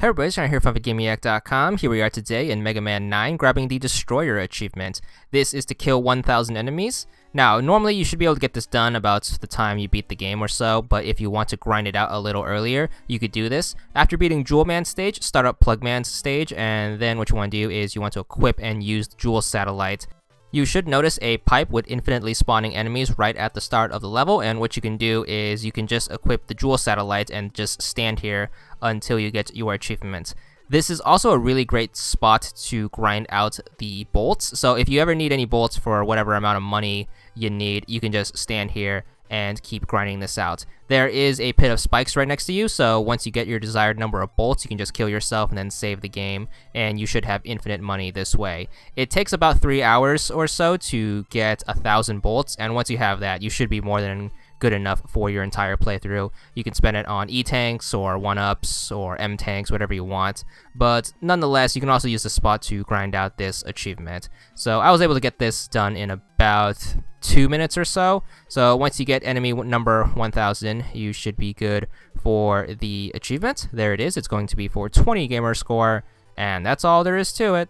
Hey everybody, Sean here from VidGamiac.com. Here we are today in Mega Man 9, grabbing the Destroyer achievement. This is to kill 1,000 enemies. Now, normally you should be able to get this done about the time you beat the game or so, but if you want to grind it out a little earlier, you could do this. After beating Jewel Man stage, start up Plug Man stage, and then what you want to do is you want to equip and use Jewel Satellite. You should notice a pipe with infinitely spawning enemies right at the start of the level, and what you can do is you can just equip the Jewel Satellite and just stand here until you get your achievement. This is also a really great spot to grind out the bolts, so if you ever need any bolts for whatever amount of money you need, you can just stand here and keep grinding this out. There is a pit of spikes right next to you, so once you get your desired number of bolts, you can just kill yourself and then save the game, and you should have infinite money this way. It takes about three hours or so to get a thousand bolts, and once you have that, you should be more than good enough for your entire playthrough. You can spend it on E-Tanks or 1-Ups or M-Tanks, whatever you want. But nonetheless, you can also use the spot to grind out this achievement. So I was able to get this done in about two minutes or so. So once you get enemy number 1000, you should be good for the achievement. There it is. It's going to be for 20 gamer score, and that's all there is to it.